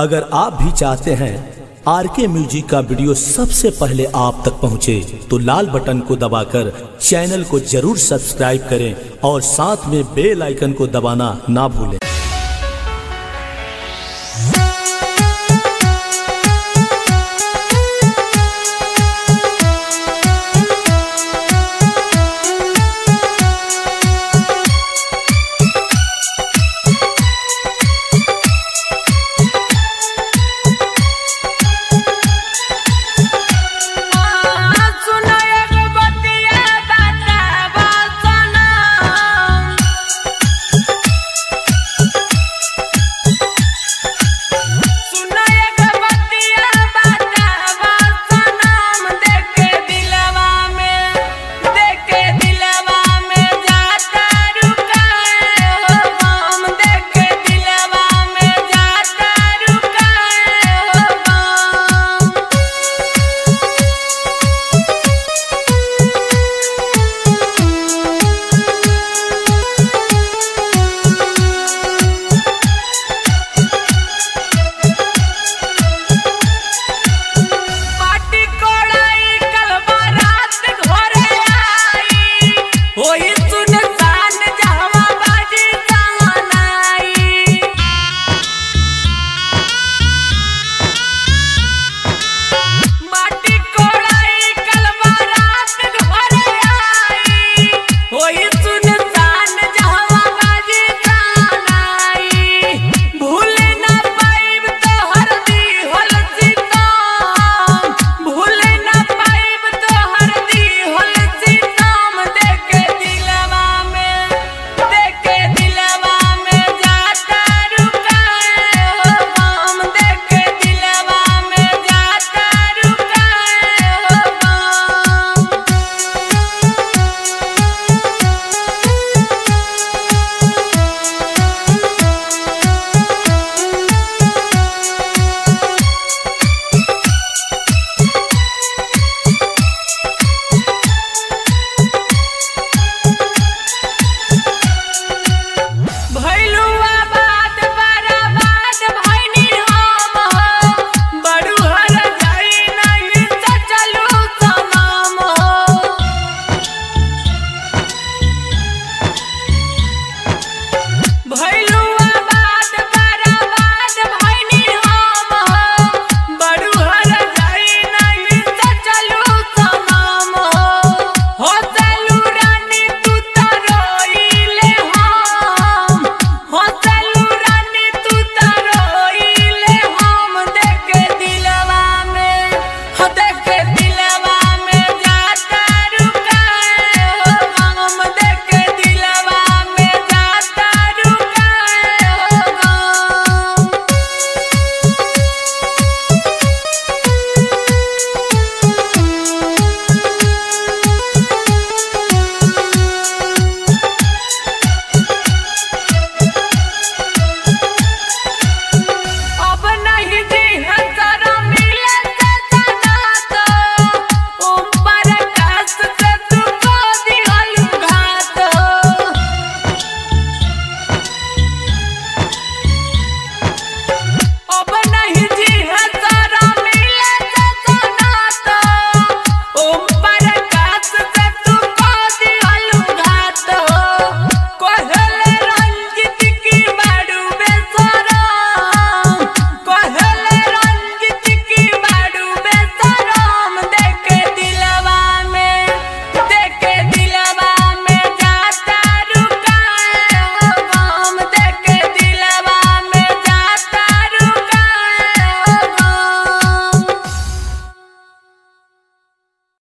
अगर आप भी चाहते हैं आर के म्यूज़िक का वीडियो सबसे पहले आप तक पहुँचे तो लाल बटन को दबाकर चैनल को ज़रूर सब्सक्राइब करें और साथ में बेल आइकन को दबाना ना भूलें।